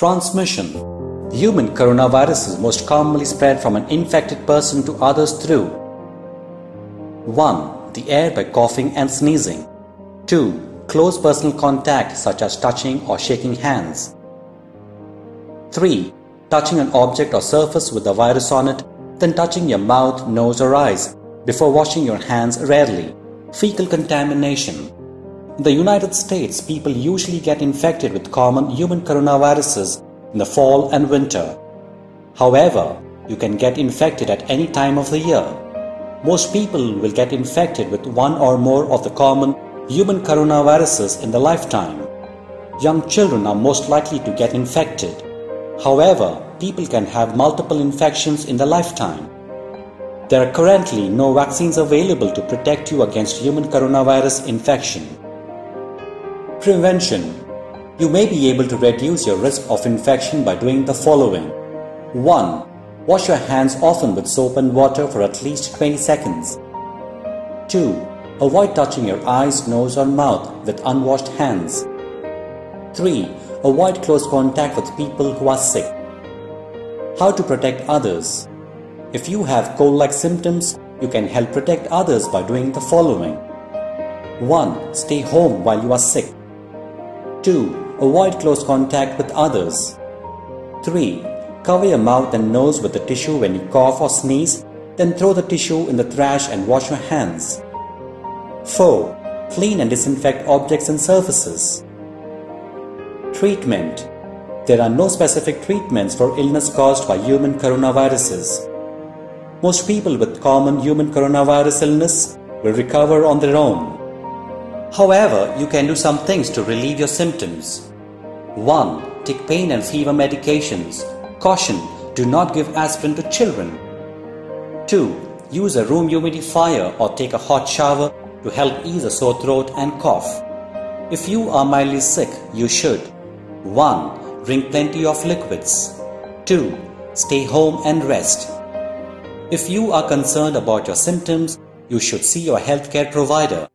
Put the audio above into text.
Transmission Human coronavirus is most commonly spread from an infected person to others through 1. The air by coughing and sneezing 2. Close personal contact such as touching or shaking hands 3. Touching an object or surface with the virus on it, then touching your mouth, nose or eyes before washing your hands rarely. Fecal contamination in the United States, people usually get infected with common human coronaviruses in the fall and winter. However, you can get infected at any time of the year. Most people will get infected with one or more of the common human coronaviruses in their lifetime. Young children are most likely to get infected. However, people can have multiple infections in their lifetime. There are currently no vaccines available to protect you against human coronavirus infection. Prevention You may be able to reduce your risk of infection by doing the following 1. Wash your hands often with soap and water for at least 20 seconds. 2. Avoid touching your eyes, nose, or mouth with unwashed hands. 3. Avoid close contact with people who are sick. How to protect others? If you have cold like symptoms, you can help protect others by doing the following 1. Stay home while you are sick. 2. Avoid close contact with others. 3. Cover your mouth and nose with a tissue when you cough or sneeze, then throw the tissue in the trash and wash your hands. 4. Clean and disinfect objects and surfaces. Treatment There are no specific treatments for illness caused by human coronaviruses. Most people with common human coronavirus illness will recover on their own. However, you can do some things to relieve your symptoms. 1. Take pain and fever medications. Caution, do not give aspirin to children. 2. Use a room humidifier or take a hot shower to help ease a sore throat and cough. If you are mildly sick, you should 1. Drink plenty of liquids. 2. Stay home and rest. If you are concerned about your symptoms, you should see your healthcare provider.